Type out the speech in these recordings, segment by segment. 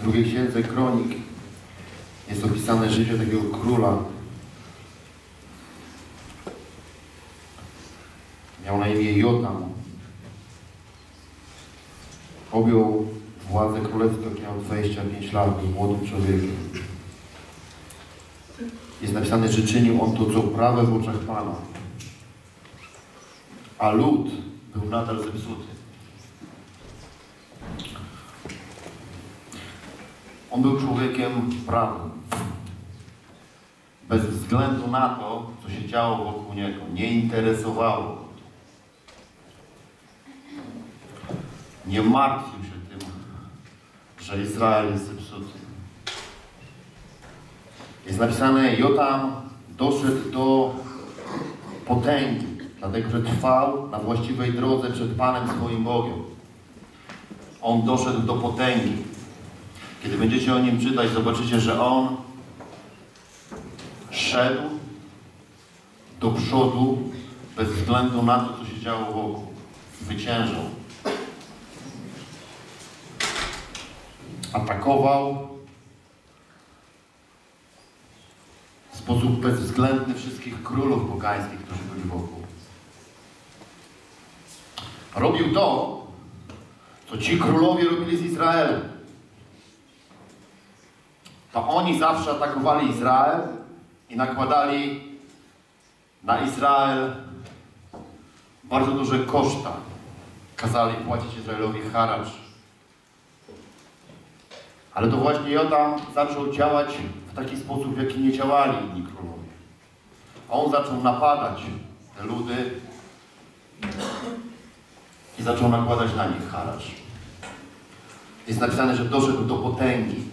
W drugiej księdze Kronik jest opisane życie takiego króla. Miał na imię Jotam. Objął władzę królewską, miał 25 lat, był młodym człowiekiem. Jest napisane, że czynił on to, co prawe w oczach Pana. A lud był nadal zepsuty. On był człowiekiem prawym. Bez względu na to, co się działo wokół niego. Nie interesowało go. Nie martwił się tym, że Izrael jest zepsuty. Jest napisane, Jotam doszedł do potęgi, dlatego że trwał na właściwej drodze przed Panem swoim Bogiem. On doszedł do potęgi. Kiedy będziecie o nim czytać, zobaczycie, że on szedł do przodu bez względu na to, co się działo wokół. Zwyciężał. Atakował w sposób bezwzględny wszystkich królów pogańskich, którzy byli wokół. Robił to, co ci królowie robili z Izraelem. To oni zawsze atakowali Izrael i nakładali na Izrael bardzo duże koszta. Kazali płacić Izraelowi haracz. Ale to właśnie Jotam zaczął działać w taki sposób, w jaki nie działali inni królowie. On zaczął napadać te ludy i zaczął nakładać na nich haracz. Jest napisane, że doszedł do potęgi.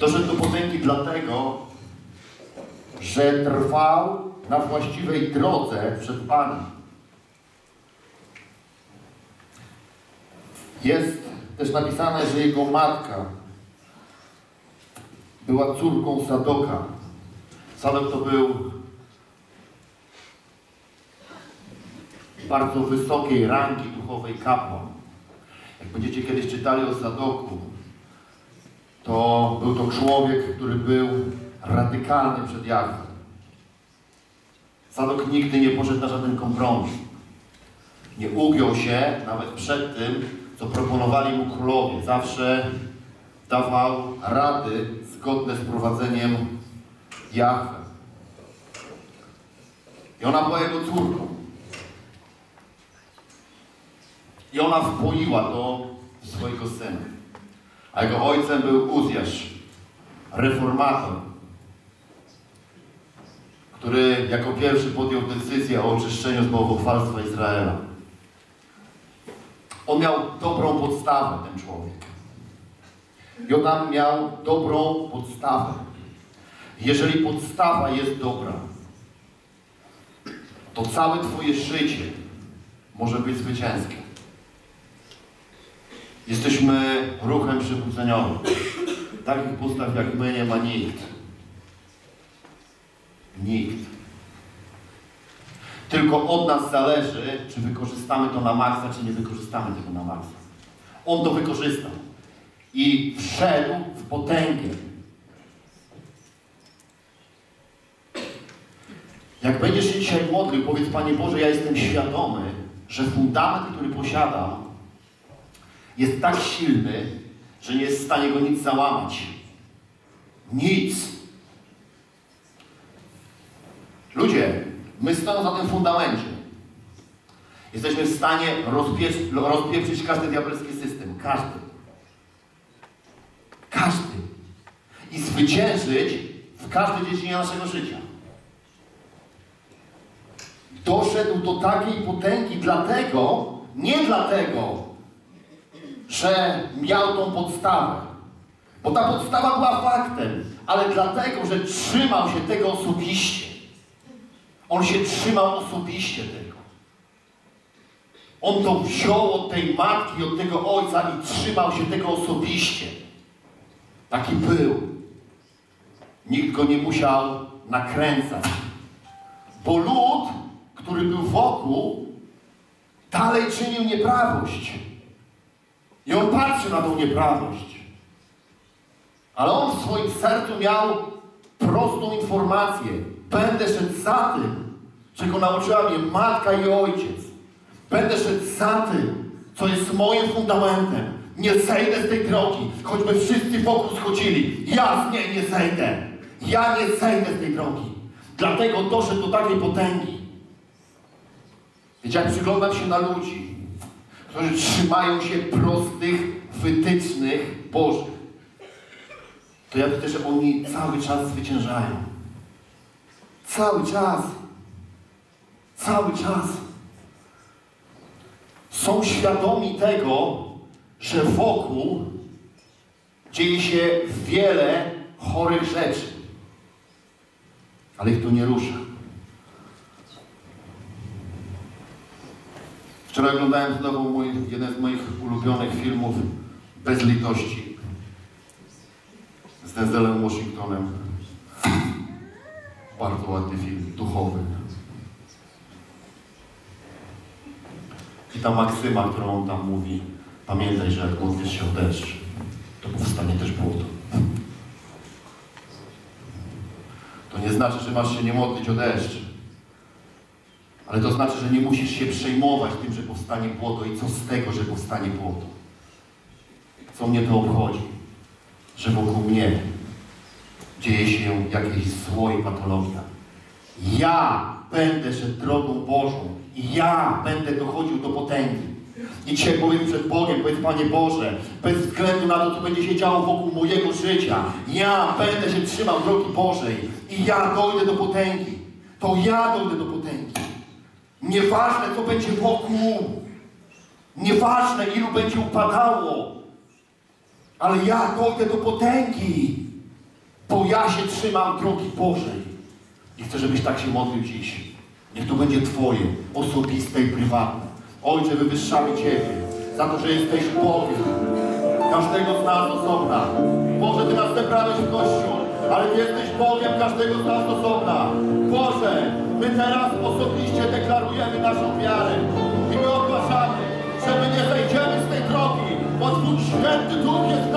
Doszedł do potęgi dlatego, że trwał na właściwej drodze przed Panem. Jest też napisane, że jego matka była córką Sadoka. Sadok to był bardzo wysokiej rangi duchowej kapłan. Jak będziecie kiedyś czytali o Sadoku, to był to człowiek, który był radykalny przed Jahwe. Sadok nigdy nie poszedł na żaden kompromis. Nie ugiął się nawet przed tym, co proponowali mu królowie. Zawsze dawał rady zgodne z prowadzeniem Jahwe. I ona była jego córką. I ona wpoiła to swojego syna. A jego ojcem był Uzjasz, reformator, który jako pierwszy podjął decyzję o oczyszczeniu z bałwochwalstwa Izraela. On miał dobrą podstawę, ten człowiek. Jotam miał dobrą podstawę. Jeżeli podstawa jest dobra, to całe Twoje życie może być zwycięskie. Jesteśmy ruchem przybudzeniowym. Takich postaw jak my nie ma nikt. Nikt. Tylko od nas zależy, czy wykorzystamy to na maksa, czy nie wykorzystamy tego na maksa. On to wykorzystał. I wszedł w potęgę. Jak będziesz się dzisiaj modlił, powiedz Panie Boże, ja jestem świadomy, że fundament, który posiadam, jest tak silny, że nie jest w stanie go nic załamać. Nic. Ludzie, my stojąc na tym fundamencie, jesteśmy w stanie rozpieprzyć, rozpieprzyć każdy diabelski system. Każdy. Każdy. I zwyciężyć w każdej dziedzinie naszego życia. Doszedł do takiej potęgi dlatego, nie dlatego, że miał tą podstawę. Bo ta podstawa była faktem, ale dlatego, że trzymał się tego osobiście. On się trzymał osobiście tego. On to wziął od tej matki, od tego ojca i trzymał się tego osobiście. Taki był. Nikt go nie musiał nakręcać. Bo lud, który był wokół, dalej czynił nieprawość. I on patrzy na tą nieprawość. Ale on w swoim sercu miał prostą informację. Będę szedł za tym, czego nauczyła mnie matka i ojciec. Będę szedł za tym, co jest moim fundamentem. Nie zejdę z tej drogi, choćby wszyscy wokół schodzili. Ja z niej nie zejdę. Ja nie zejdę z tej drogi. Dlatego doszedł do takiej potęgi. Wiecie, jak przyglądam się na ludzi, którzy trzymają się prostych wytycznych Bożych, to ja widzę, że oni cały czas zwyciężają. Cały czas. Cały czas. Są świadomi tego, że wokół dzieje się wiele chorych rzeczy. Ale ich to nie rusza. Wczoraj oglądałem znowu mój, jeden z moich ulubionych filmów Bez litości z Denzelem Washingtonem. Bardzo ładny film, duchowy. I ta maksyma, którą on tam mówi, pamiętaj, że jak modlisz się deszcz, to powstanie też błoto. To nie znaczy, że masz się nie modlić o deszcz. Ale to znaczy, że nie musisz się przejmować tym, że powstanie błoto i co z tego, że powstanie błoto. Co mnie to obchodzi? Że wokół mnie dzieje się jakieś zło i patologia. Ja będę szedł drogą Bożą i ja będę dochodził do potęgi. I dzisiaj powiem przed Bogiem, powiedz Panie Boże, bez względu na to, co będzie się działo wokół mojego życia, ja będę się trzymał drogi Bożej i ja dojdę do potęgi. To ja dojdę do potęgi. Nieważne, co będzie wokół. Nieważne, ilu będzie upadało. Ale ja dojdę do potęgi. Bo ja się trzymam drogi Bożej. I chcę, żebyś tak się modlił dziś. Niech to będzie Twoje, osobiste i prywatne. Ojcze, wywyższamy Ciebie za to, że jesteś Bogiem. Każdego z nas osobna. Boże, Ty nas zebrałeś w Kościół, ale Ty jesteś Bogiem każdego z nas osobna. Boże, my teraz osobiście deklarujemy naszą wiarę. I my ogłaszamy, że my nie zejdziemy z tej drogi, bo Twój Święty Duch jest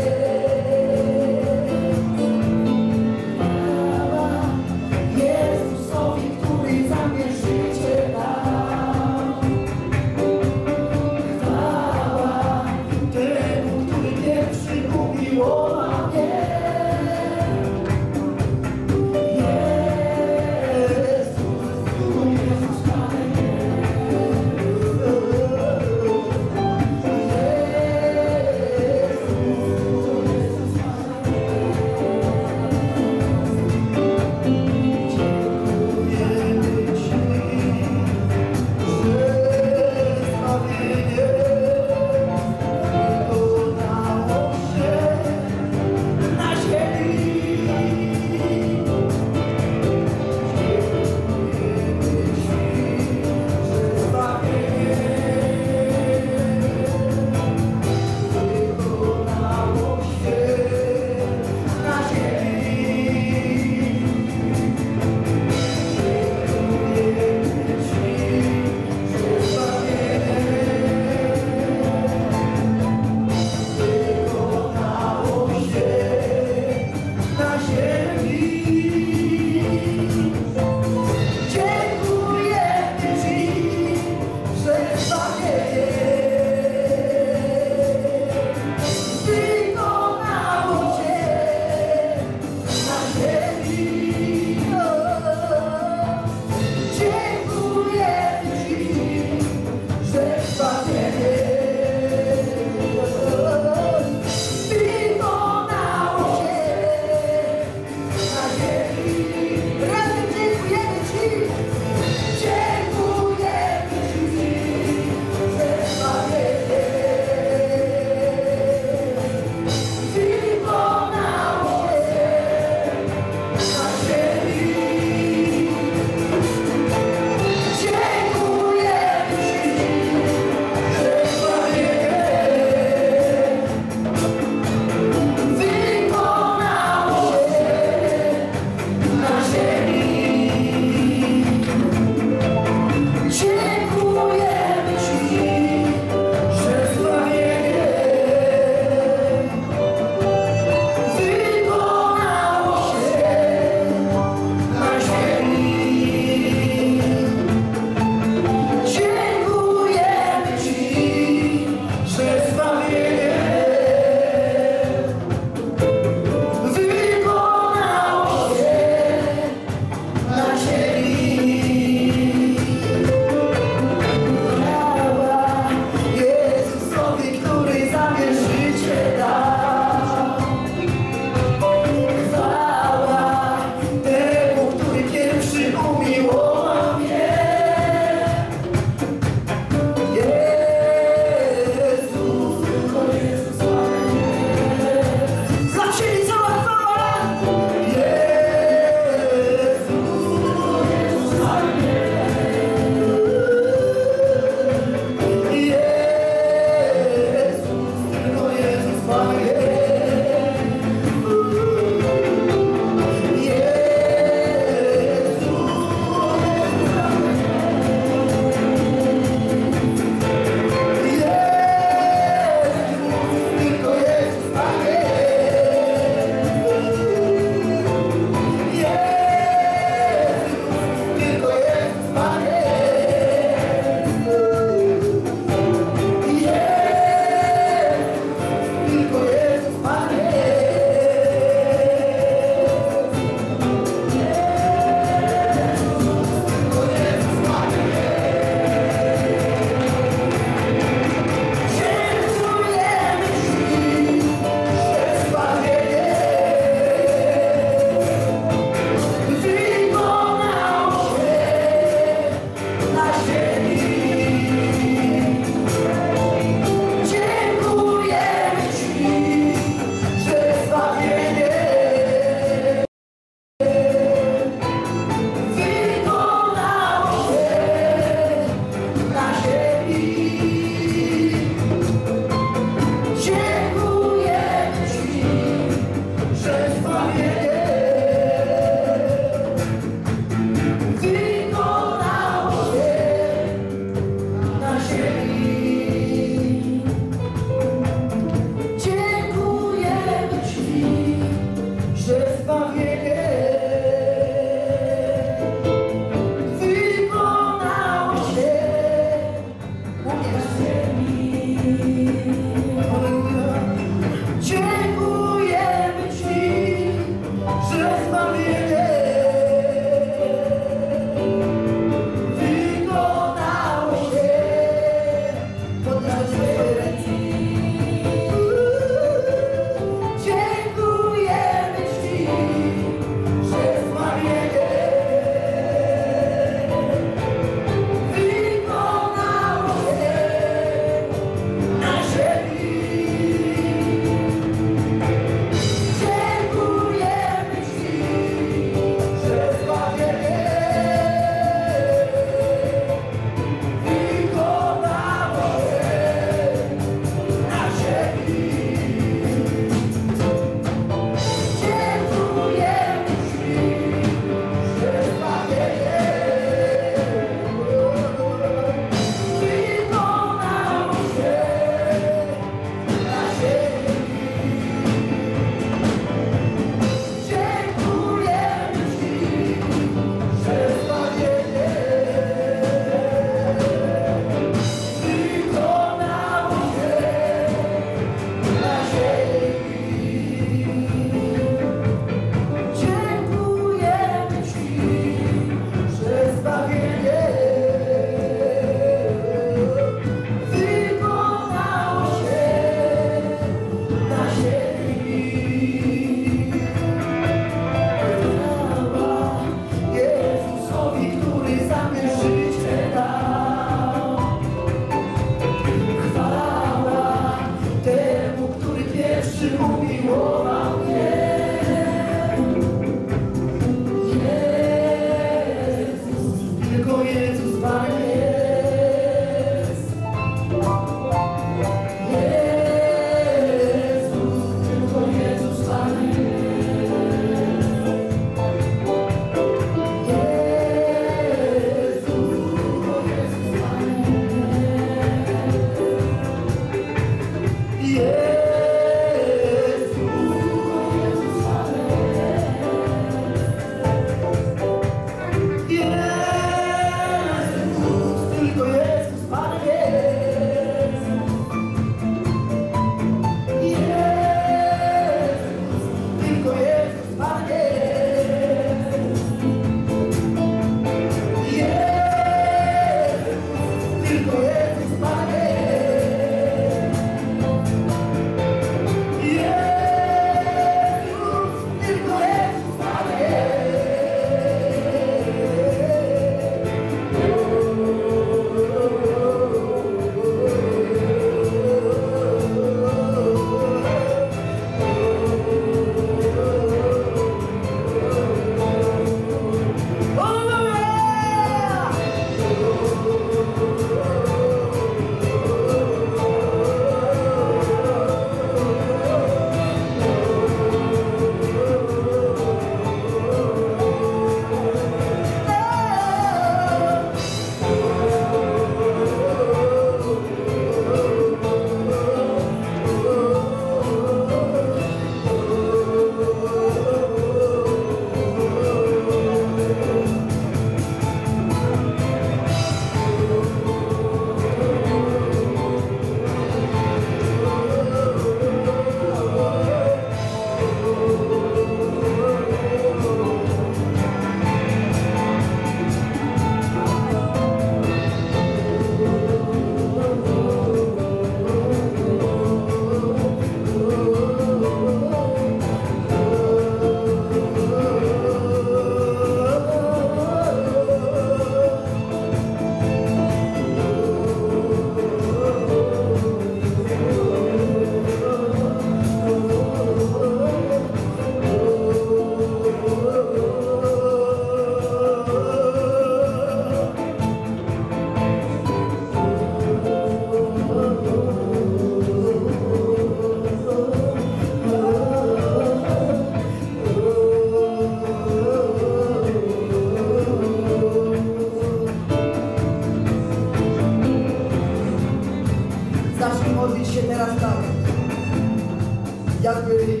Jakby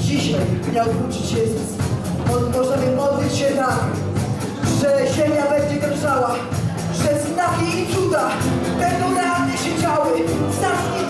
dzisiaj miał wrócić Jezus, on możemy modlić się tak, że ziemia będzie drżała, że znaki i cuda będą realnie się działy. Zacznij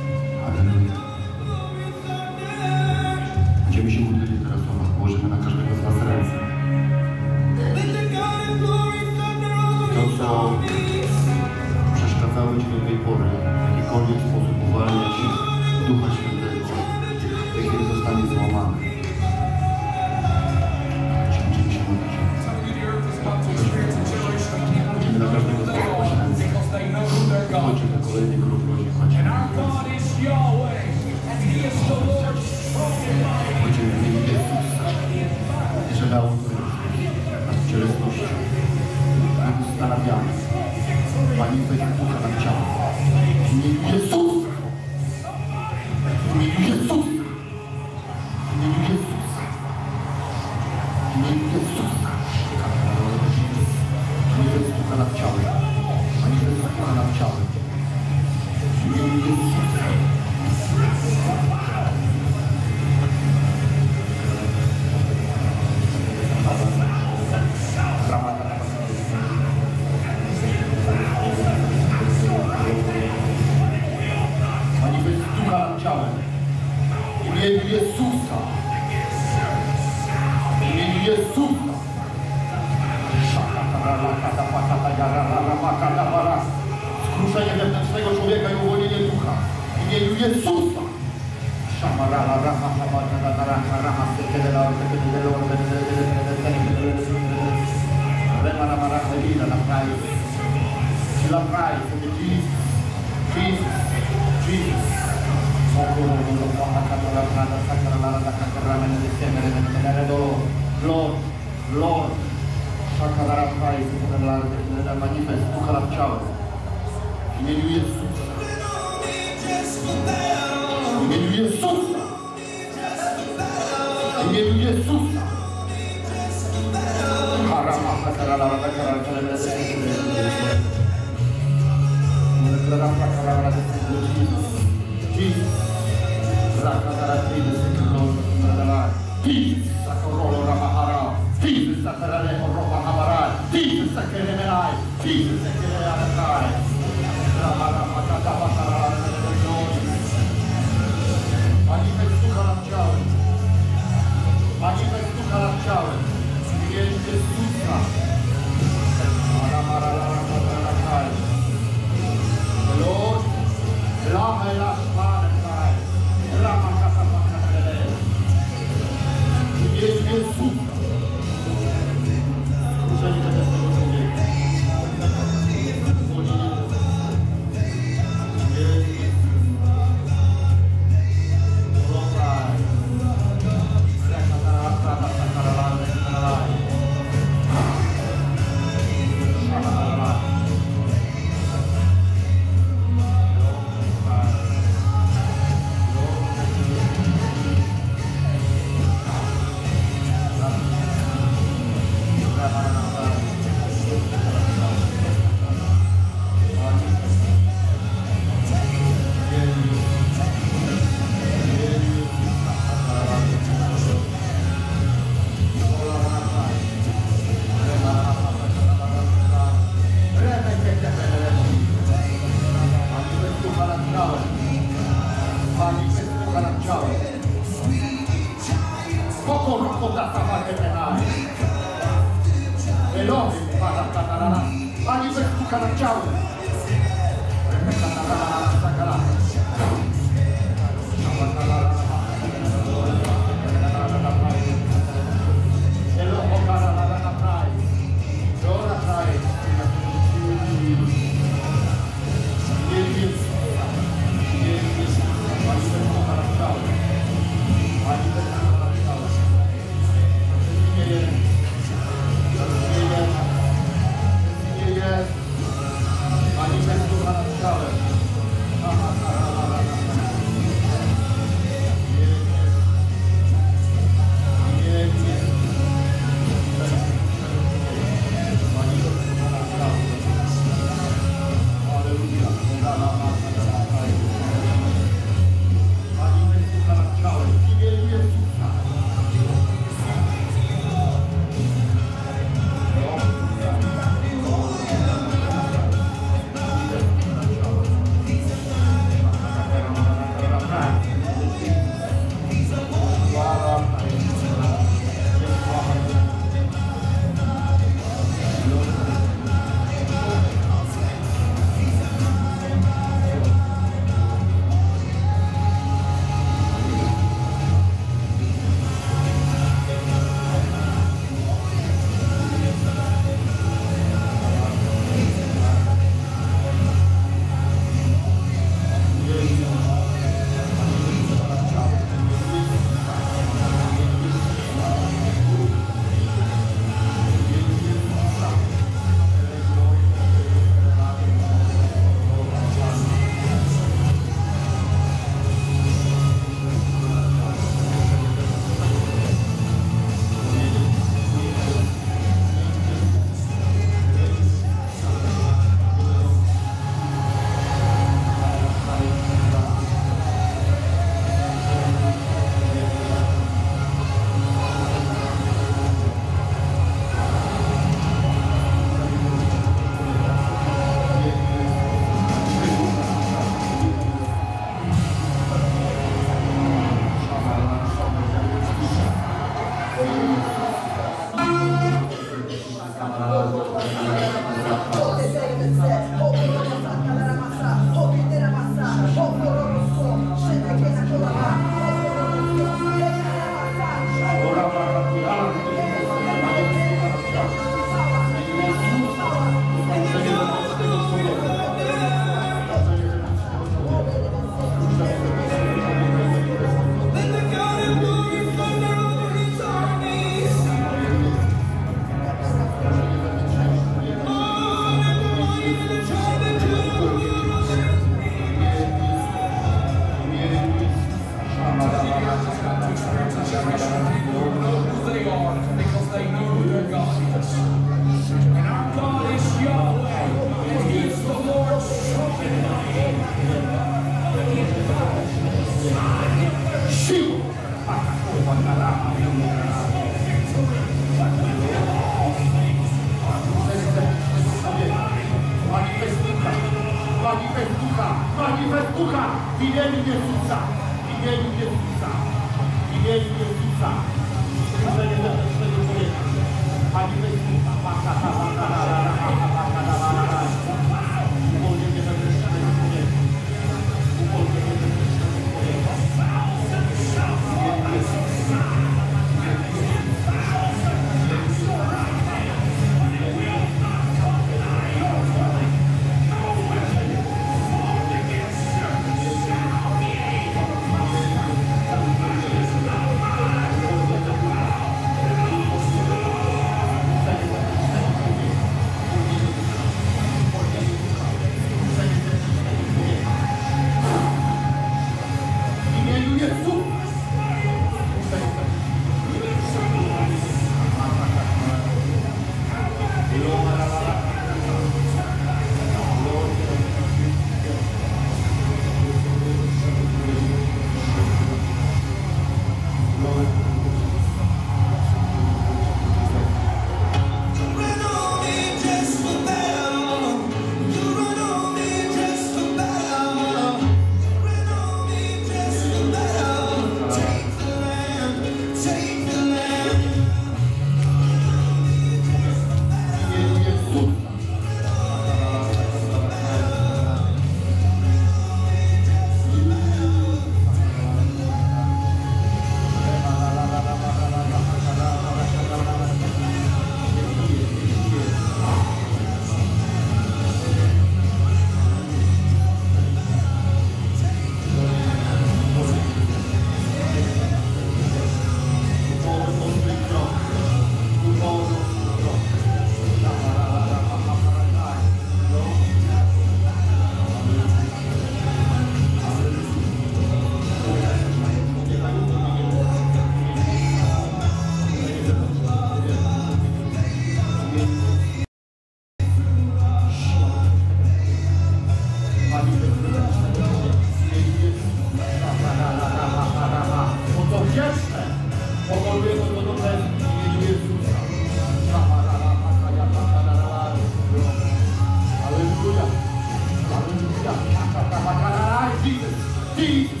Jesus.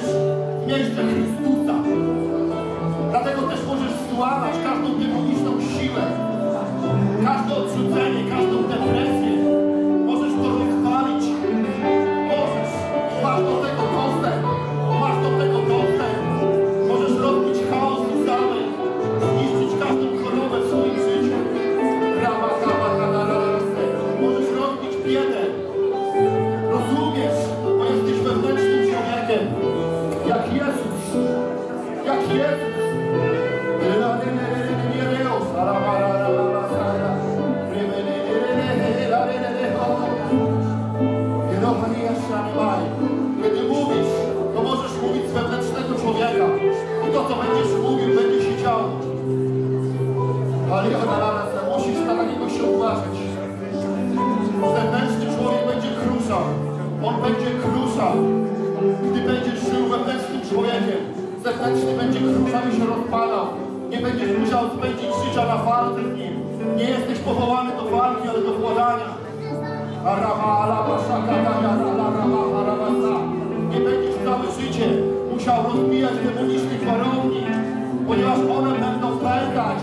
być w miejsce Chrystusa. Dlatego też możesz zdłamać każdą demoniczną siłę, każde odrzucenie. duszami się rozpalał. Nie będziesz musiał spędzić życia na walce z nim. Nie jesteś powołany do walki, ale do władania. Nie będziesz całe życie musiał rozbijać demonicznych warowni, ponieważ one będą pękać,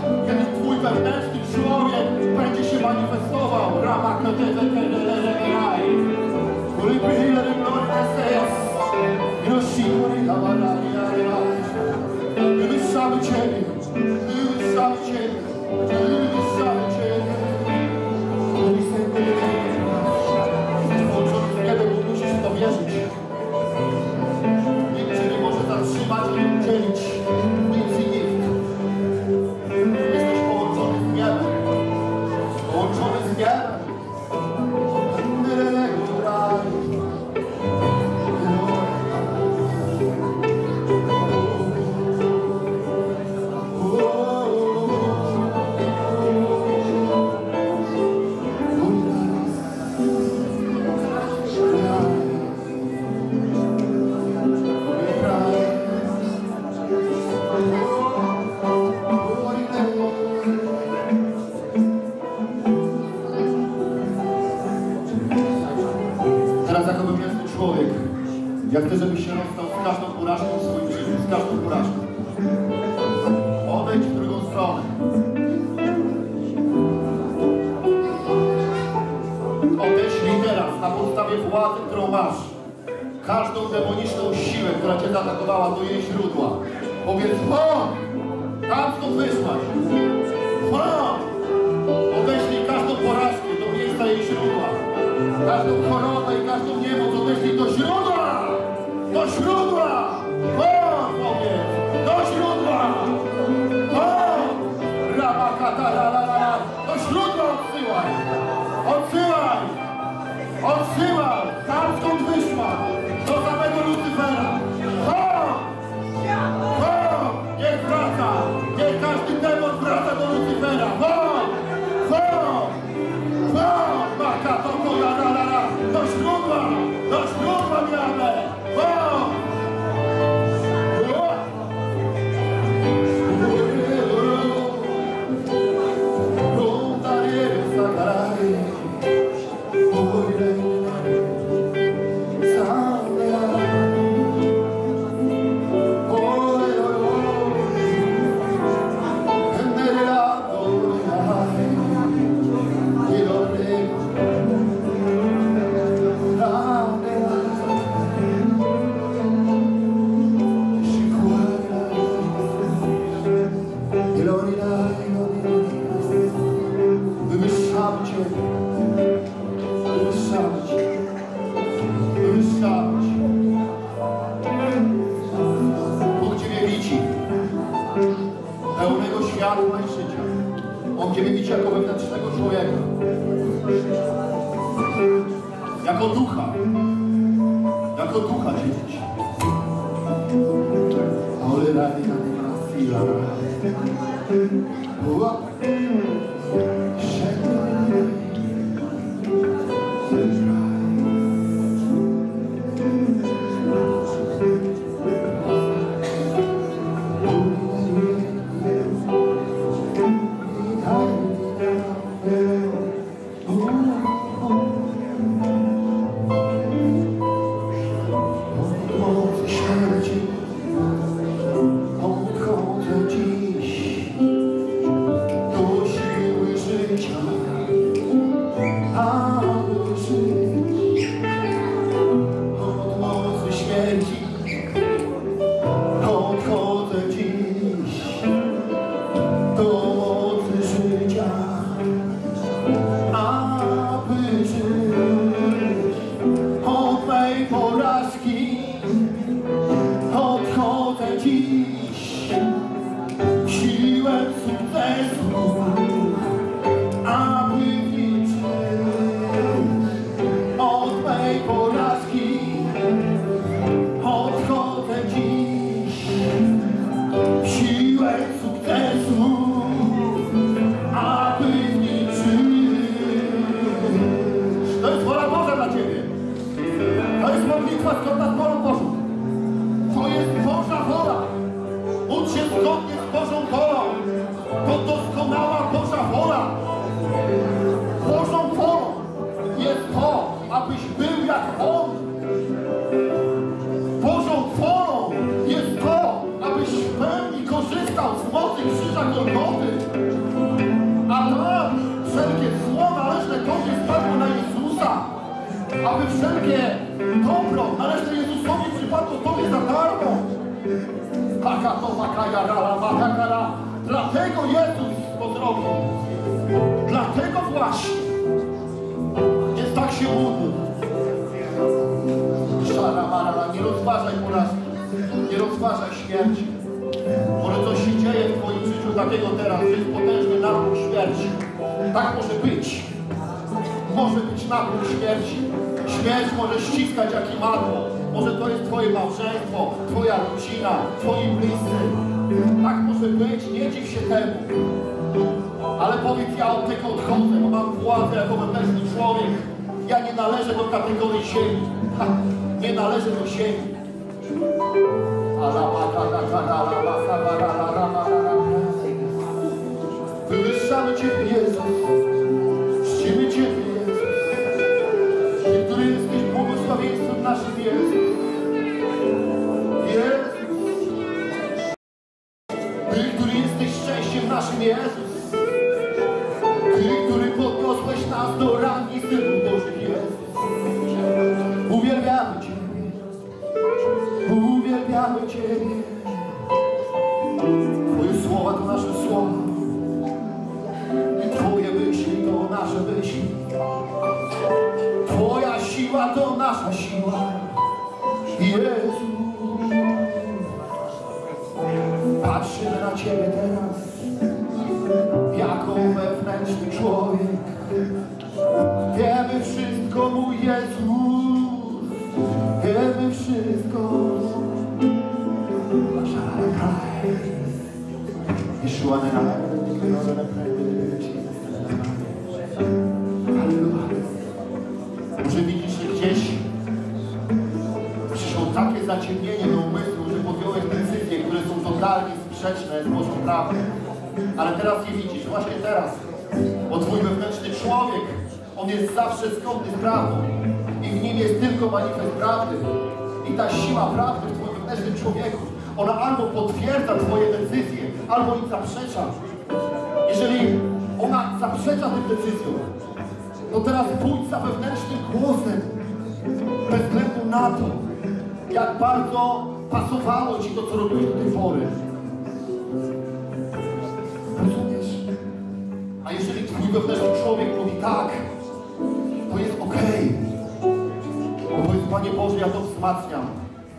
wzmacniam.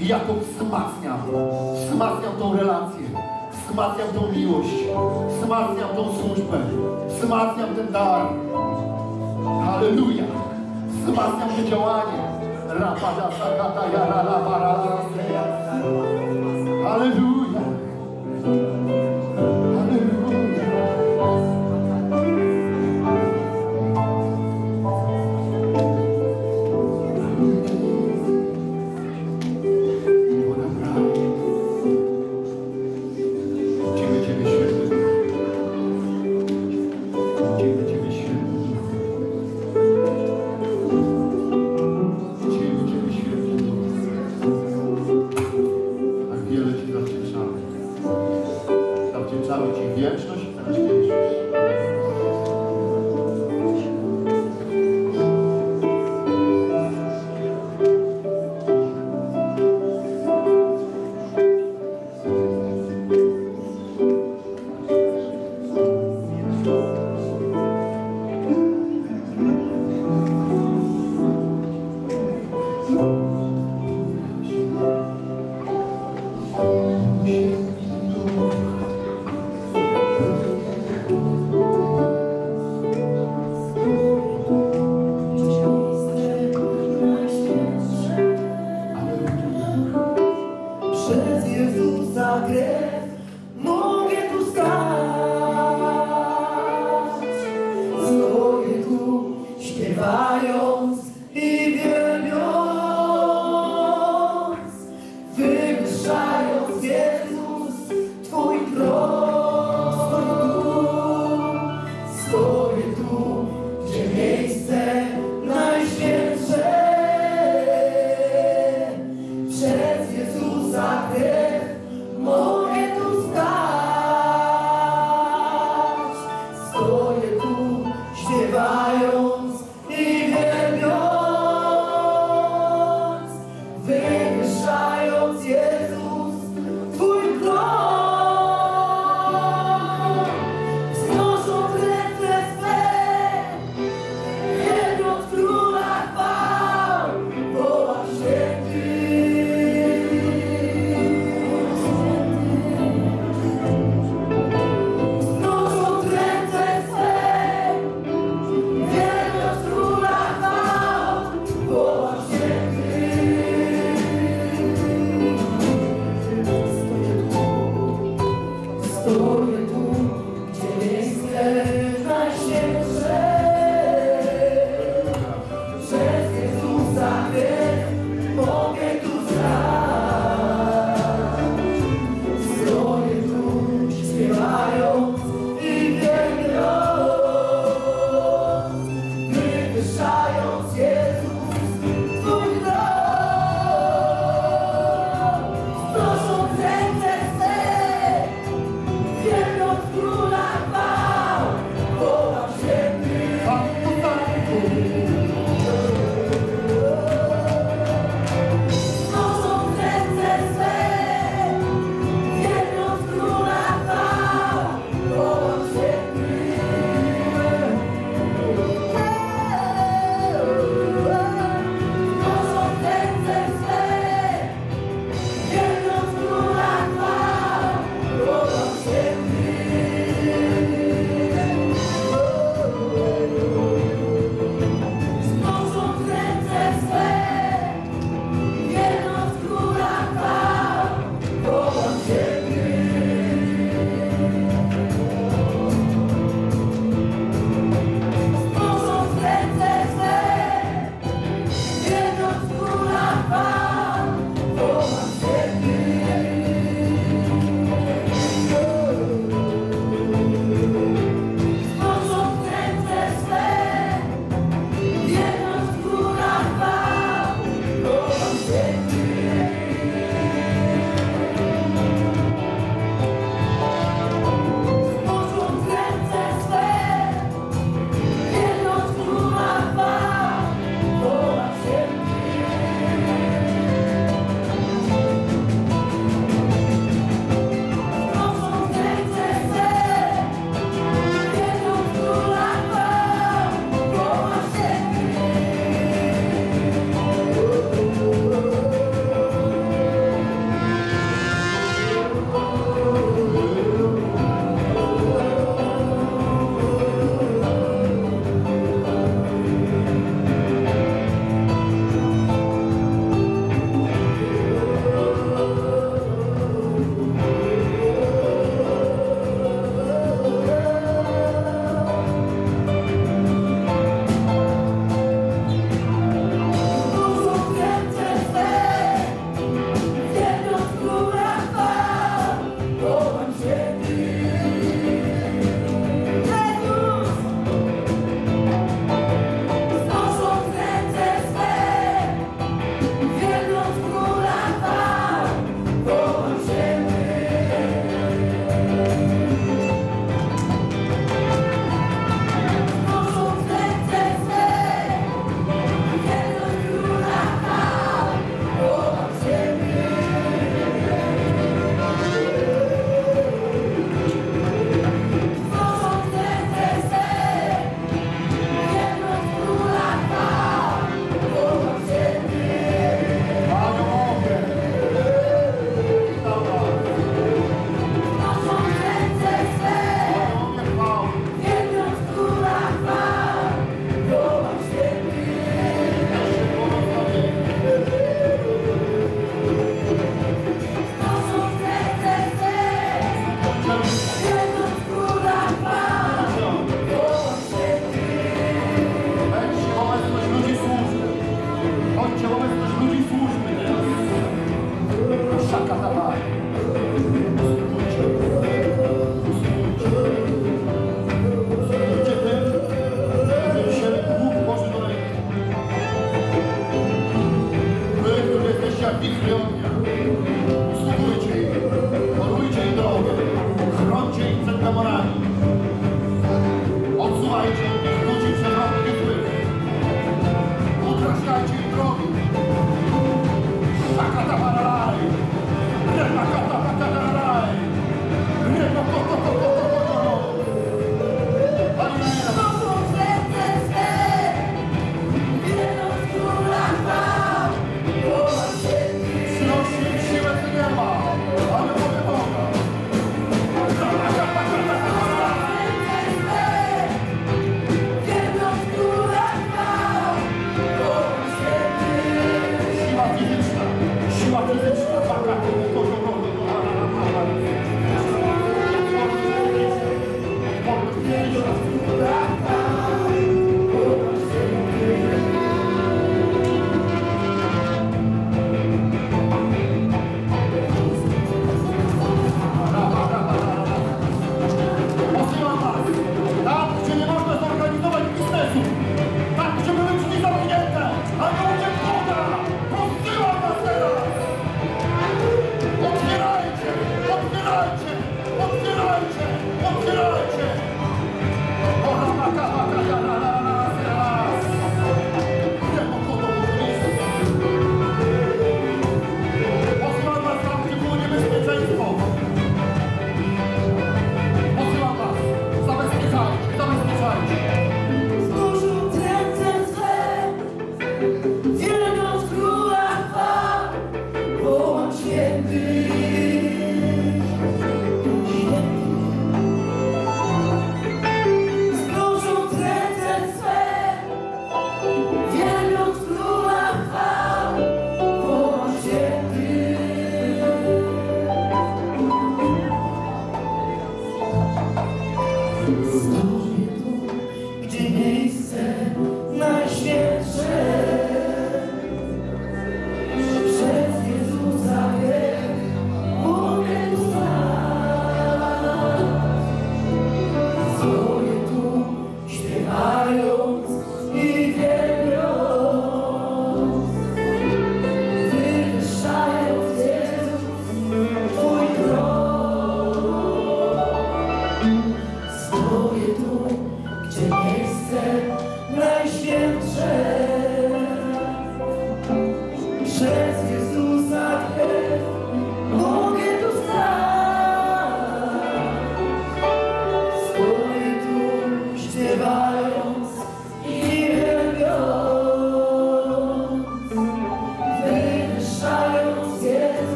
Jakub wzmacniam. Wzmacniam tą relację. Wzmacniam tą miłość. Wzmacniam tą służbę. Wzmacniam ten dar. Halleluja. Wzmacniam to działanie. Rapada sakata jara la Halleluja.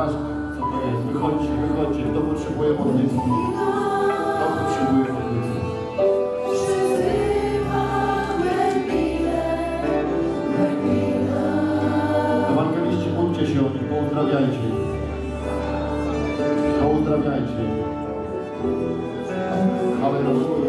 was, co to jest. Wychodźcie, wychodźcie, kto potrzebuje modlitwy. Kto potrzebuje modlitwy. Ewangeliści, bójcie się o nich, pouzdrawiajcie ich. Pouzdrawiajcie ich. Hallelujah.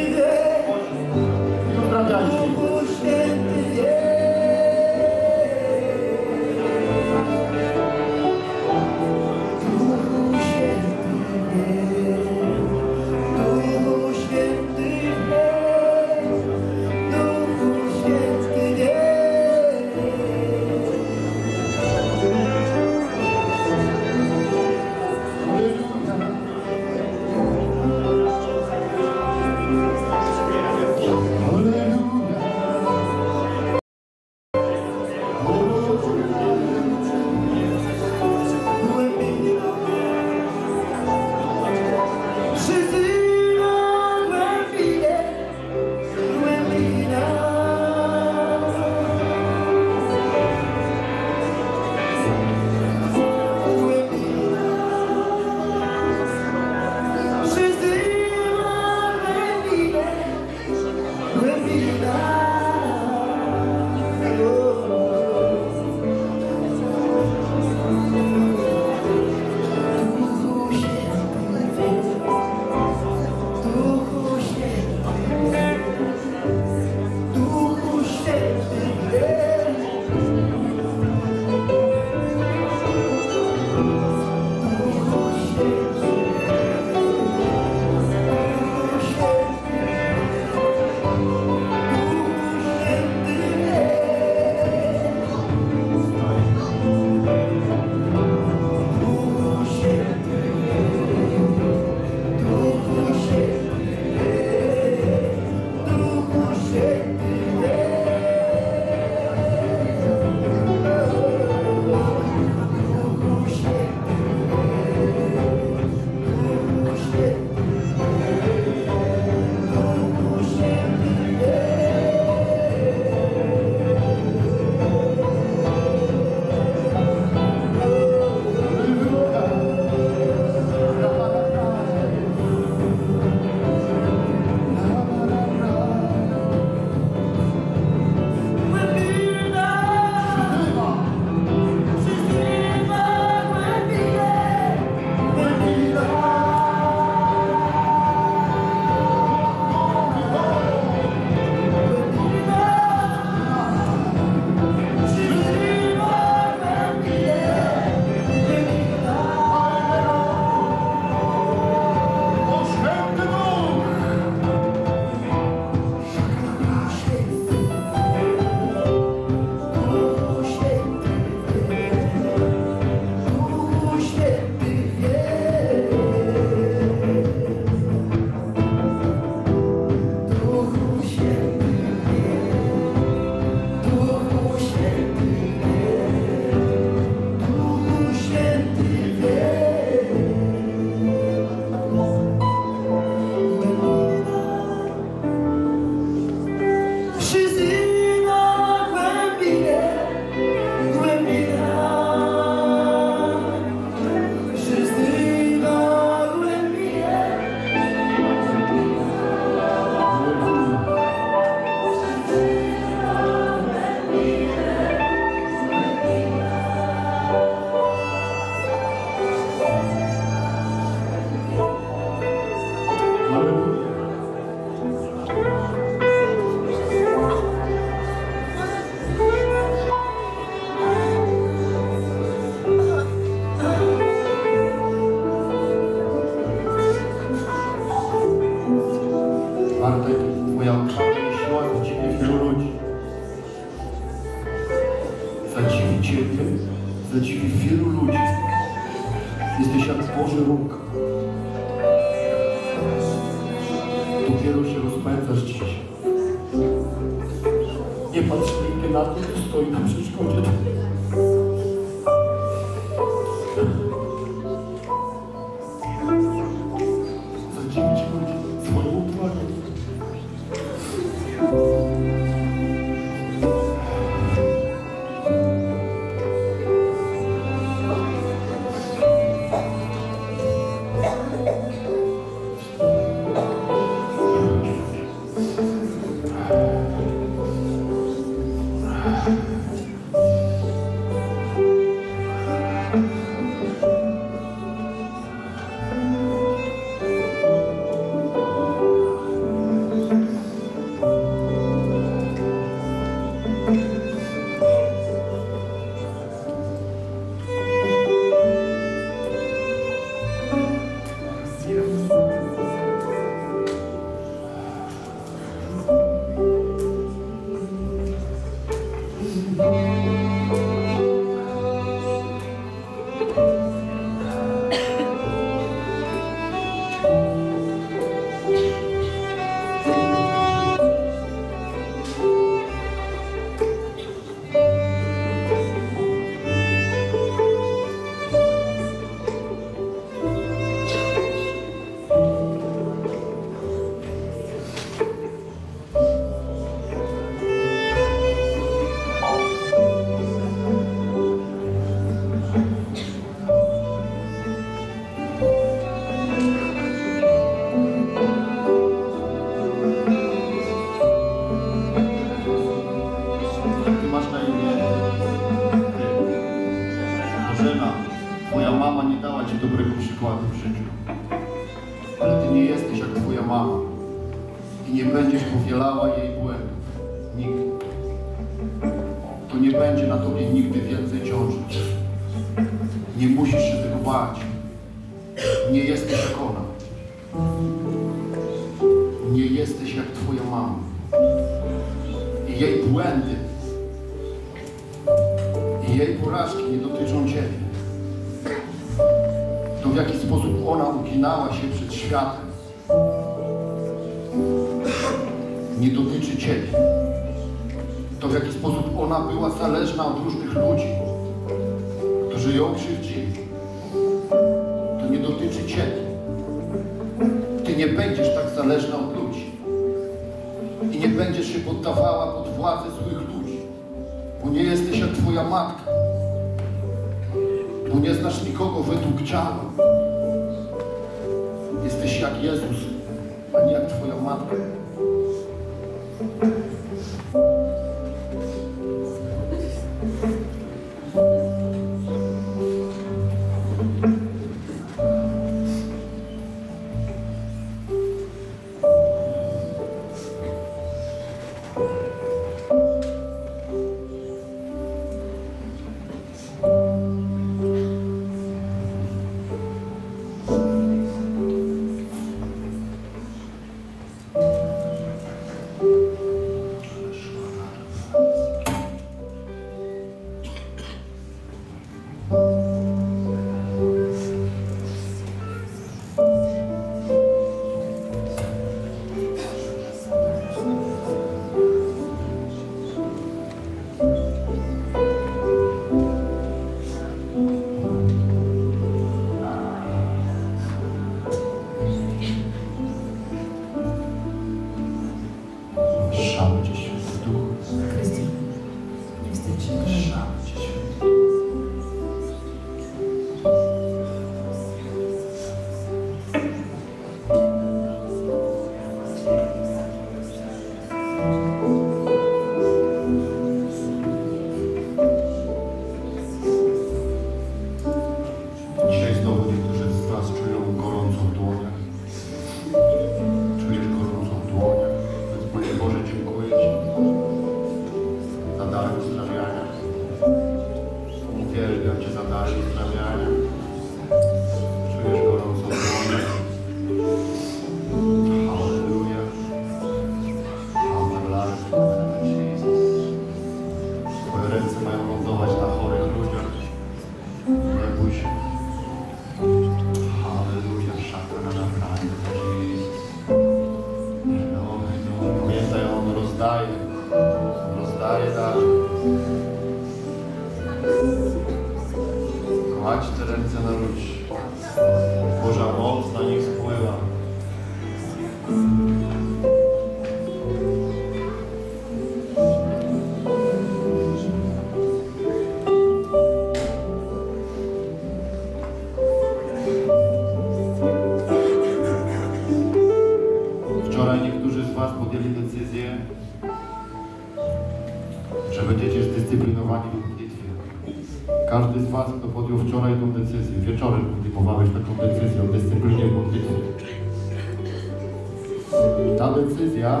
Decyzja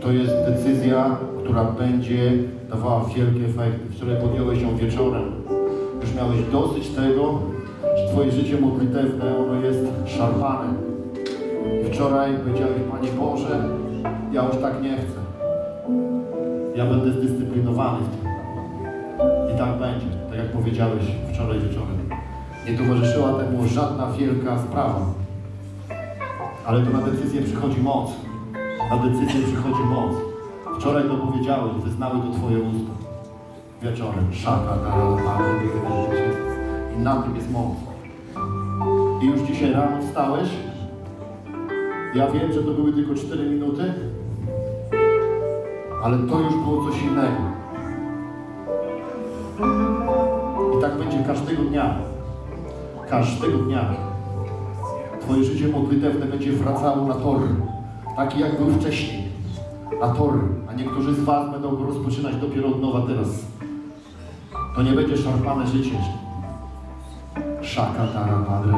to jest decyzja, która będzie dawała wielkie efekty. Wczoraj podjąłeś ją wieczorem. Już miałeś dosyć tego, że Twoje życie modlitewne, ono jest szarpane. Wczoraj powiedziałeś, Panie Boże, ja już tak nie chcę. Ja będę zdyscyplinowany w tym. I tak będzie, tak jak powiedziałeś wczoraj wieczorem. Nie towarzyszyła temu żadna wielka sprawa. Ale to na decyzję przychodzi moc. Na decyzję przychodzi moc. Wczoraj to powiedziałeś, wyznały to Twoje usta. Wieczorem. Szaka, tarala, I na tym jest moc. I już dzisiaj rano wstałeś. Ja wiem, że to były tylko 4 minuty, ale to już było coś innego. I tak będzie każdego dnia. Każdego dnia. Twoje życie modlitewne będzie wracało na tory. Taki jak był wcześniej. Na tory. A niektórzy z Was będą go rozpoczynać dopiero od nowa teraz. To nie będzie szarpane życie. Szaka tara padre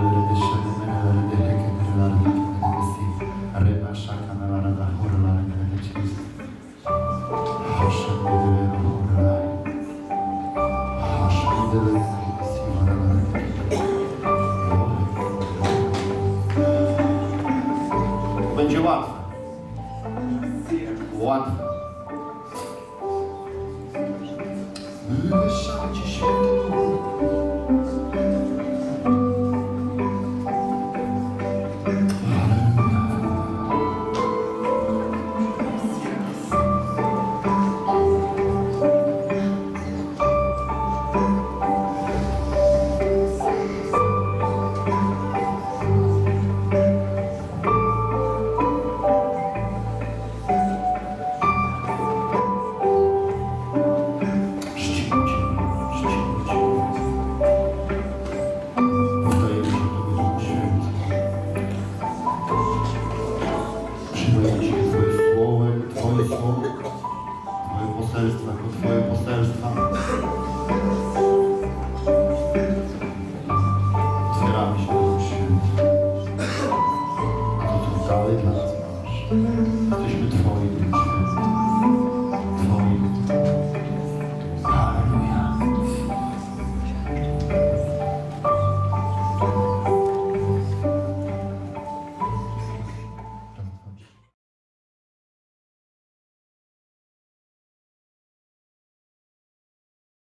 one.